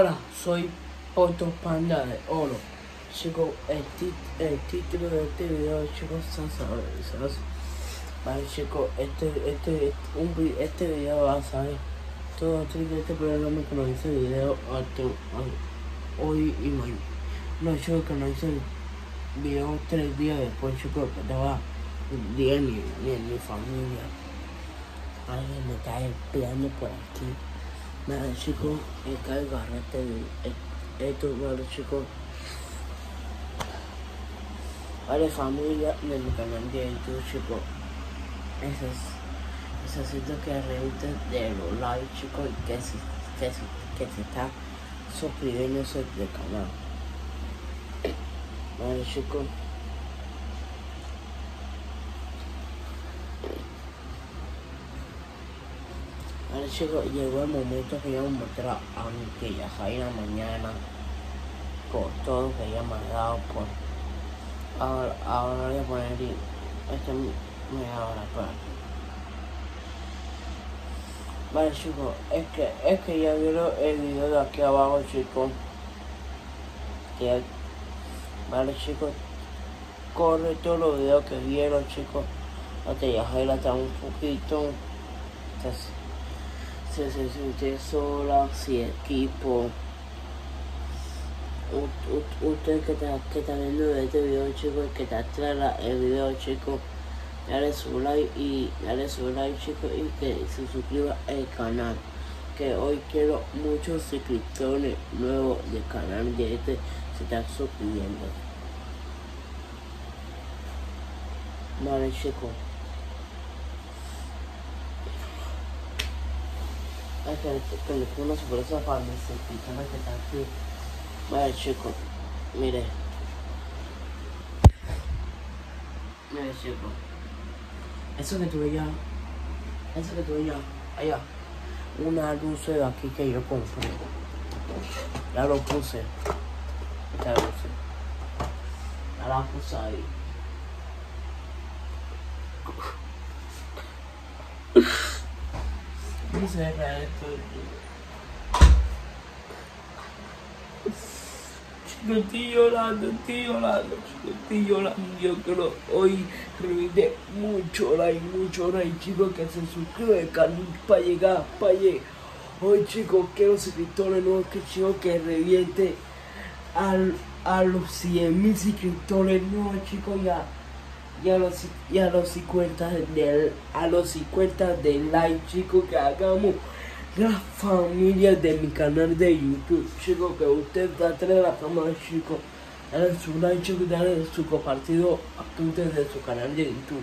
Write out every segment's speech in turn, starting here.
Hola, soy Otto Panda de Oro. Chicos, el, tit- el título de este video, chicos, son sabores. Vale, chicos, este, este, un, este video va a saber todo triste de este programa que nos hice el video hoy y mañana. No, chicos, que nos hice el video tres días después, chicos, que estaba el día ni, ni en mi familia. Alguien me está espiando por aquí. Nada, chicos, el que agarraste esto, vale, chicos. Vale, familia de mi canal de YouTube, chicos. Esas, necesito que revisen de los likes, chicos, y que se, que se, que se está suscribiéndose del canal. Vale, chicos. Chicos, llegó el momento que yo voy a mostrar a mi tía Jaina mañana por todo que ella me ha dado por ahora, ahora voy a poner este media hora para Vale chicos, es que es que ya vieron el video de aquí abajo chicos. Vale chicos, corre todos los videos que vieron chicos. La tía Jaina está un poquito. Se, se siente sola, sin equipo. U- u- Usted que está, que está viendo este video, chicos, que está atrás el video, chicos, dale su like y dale su like, chicos, y que se suscriba al canal. Que hoy quiero muchos suscriptores nuevos del canal de este se están suscribiendo. Vale, chicos. Hay pongo sobre esa mis suscriptores que están aquí. Vale, chicos, mire. Mire, chicos. Eso que tuve ya. Eso que tuve ya. Allá. Una luz de aquí que yo compré. Ya lo puse. Lo puse. Ya la puse ahí. Dice esto. Chico, estoy llorando, estoy llorando, chico, estoy llorando. Yo quiero hoy revite mucho like, mucho like, chicos, que se suscribe al canal para llegar, para llegar. Hoy, chicos, quiero suscriptores nuevos, que chicos, que reviente al, a los 100 mil suscriptores nuevos, chicos, ya. Y a los, y los 50 del, a los 50 de like, chicos, que hagamos la familia de mi canal de YouTube, chicos, que usted va a traer la cámara, chicos. Dale su like, chicos, dale su compartido a ustedes de su canal de YouTube.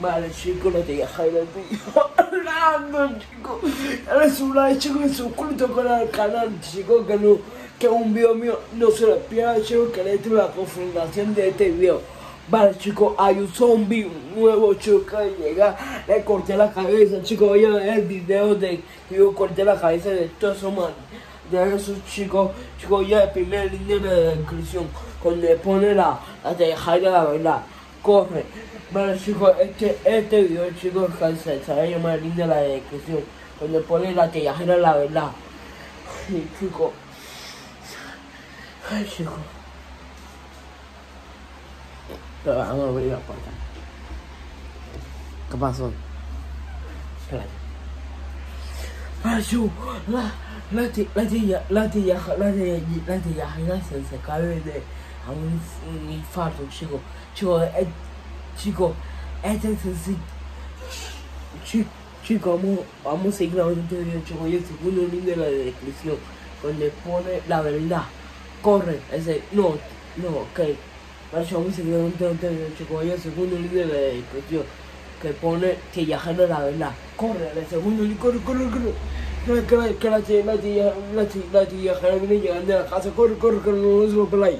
Vale, chicos, no te Jaime, estoy hablando, chicos. Dale su like, chicos, y suscríbete con el canal, chicos, que no, que un video mío no se lo pierda, chicos, que le la confirmación de este video. Vale, chicos, hay un zombie nuevo, chicos, que llega, le corté la cabeza, chicos, vayan a ver el video de que yo corté la cabeza de todos esos man, de esos chicos, chicos, ya el primer línea de la descripción, donde pone la, la de la verdad, corre. Vale, chicos, este, este video, chicos, se, va a llamar link de la descripción, donde pone la de Jaira la verdad. Ay, chicos, ay, chicos. Pero vamos a abrir la puerta. ¿Qué pasó? Espérate. Yo, la, la tía, la tía, la tía, la tía, la tía, la se, se cae de a un, un infarto, chico. Chico, eh, chico, este es así. Chico, chico, vamos, vamos a seguir este video, chico. Y el segundo link de la descripción, donde pone la verdad. Corre, ese, no, no, ok. Este video, chico. Y el segundo link de la descripción, que pone gana la verdad. Corre, el segundo link, corre, corre, corre. Que la, Jara viene llegando a la casa, corre, corre, corre, no se lo peláis.